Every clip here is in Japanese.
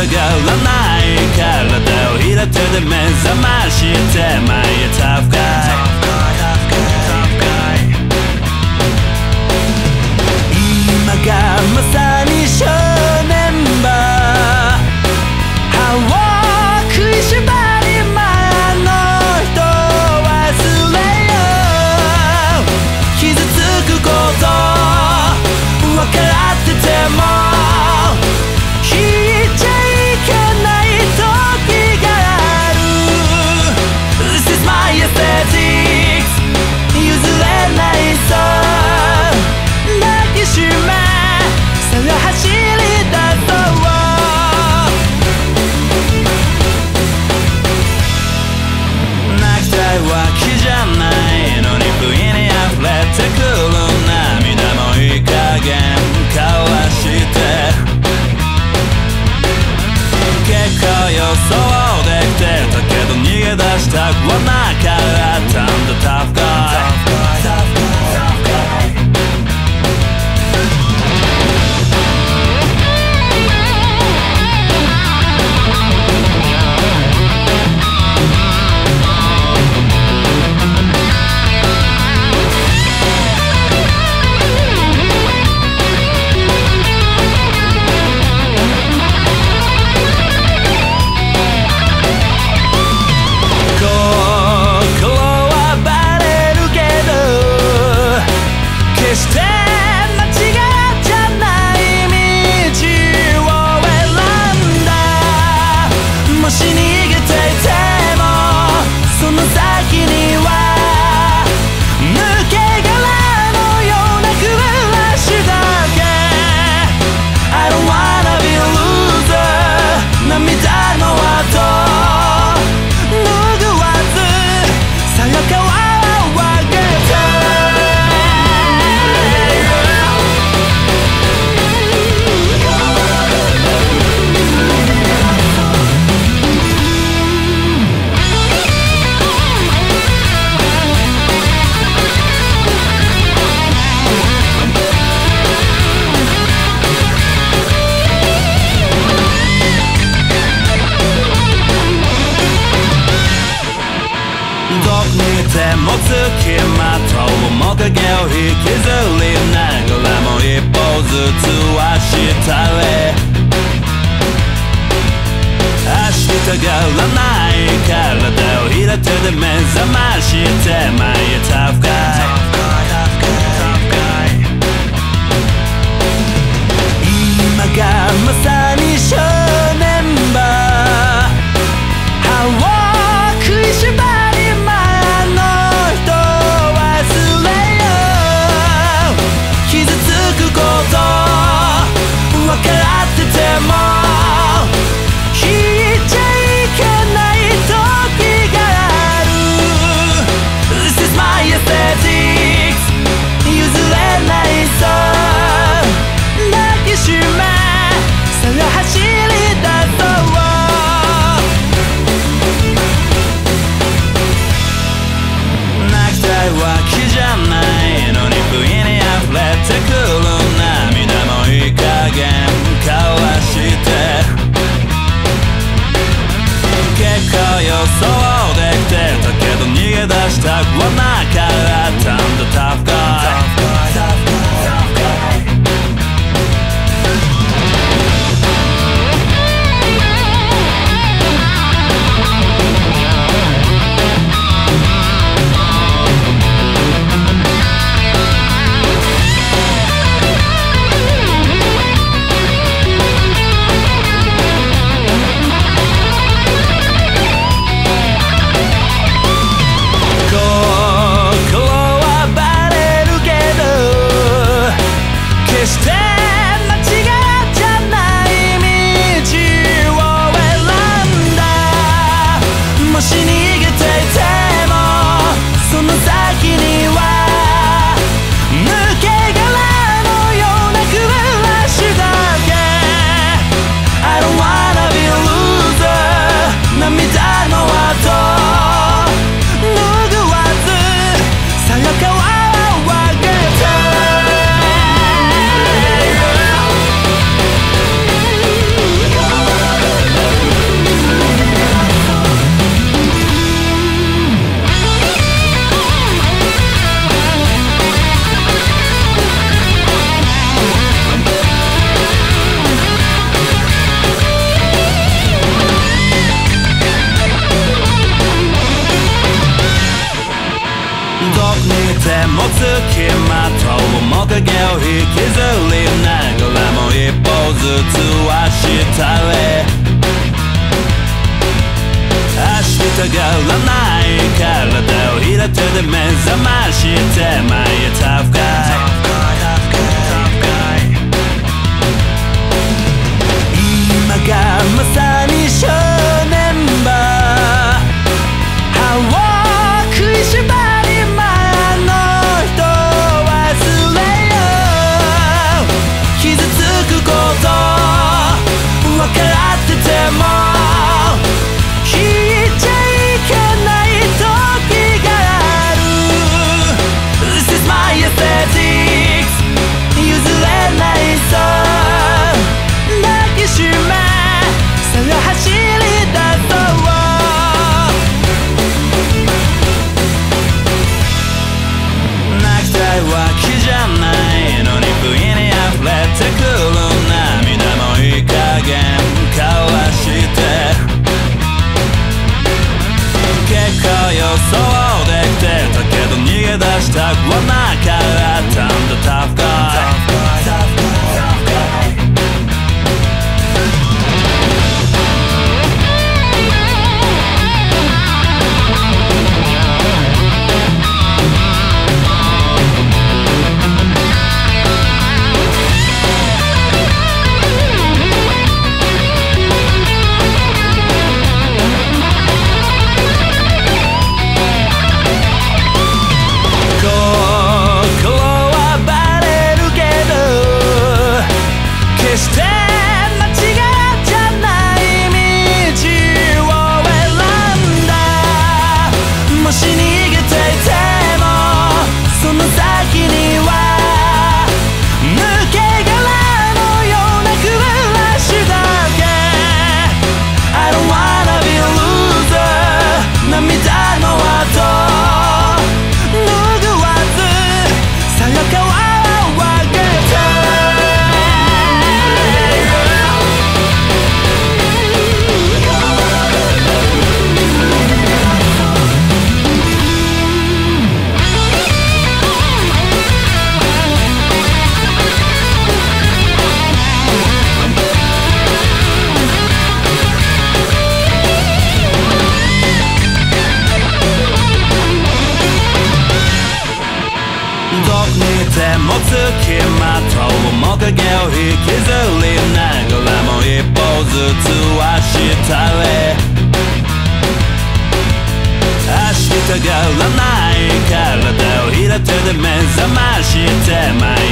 下がらない体を開手で目覚まして前へタフ Главное らない体を開いてで目覚まして前へタか隙間と面影を引きずりながらも一歩ずつはしたれ。明日がらない体を開いてで目覚まして前へいた深い。目覚まして前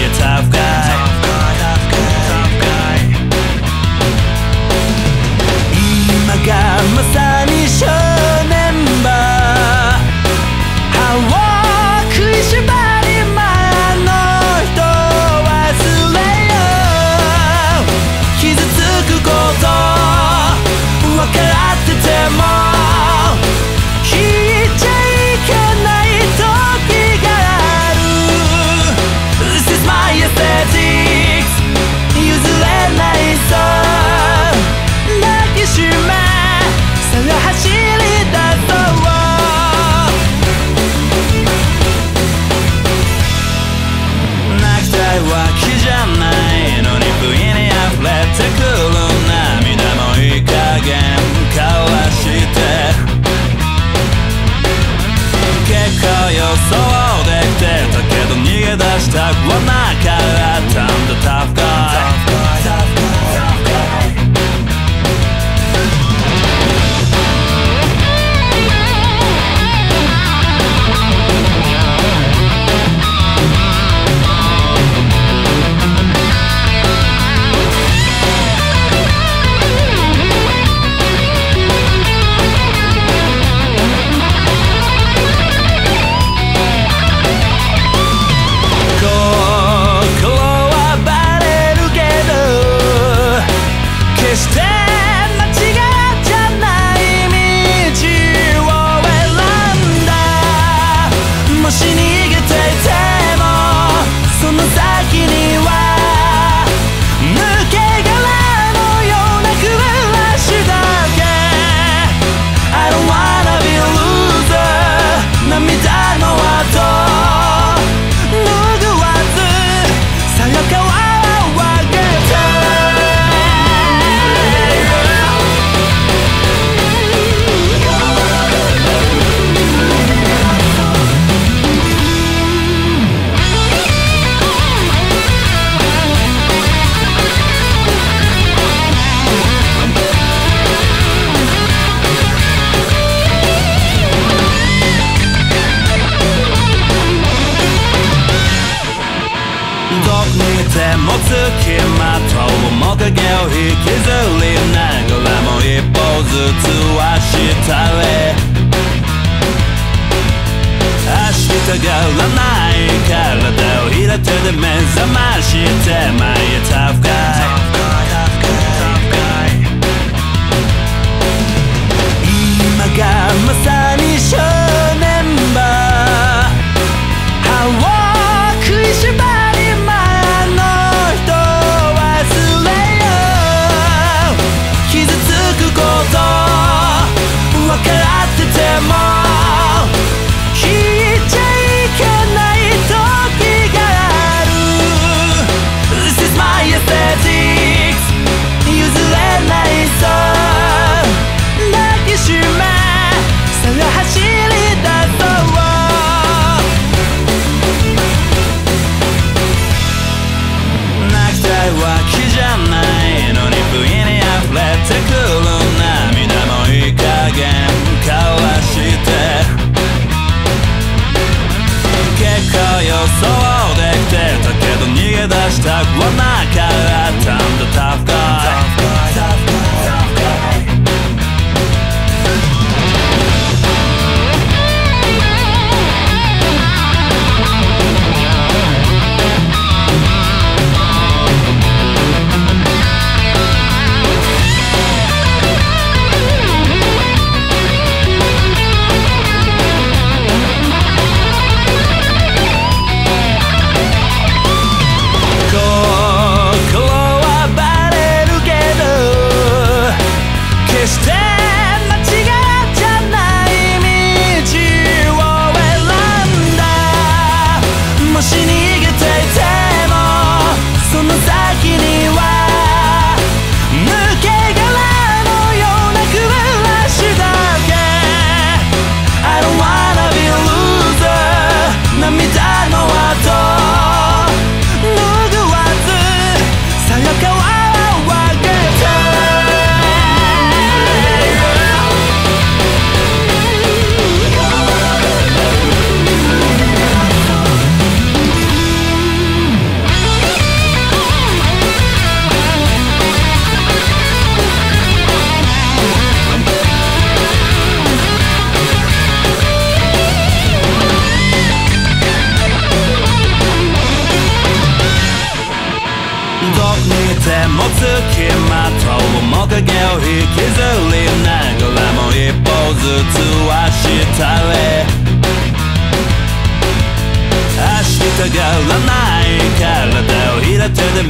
体を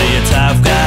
入れて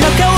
lo que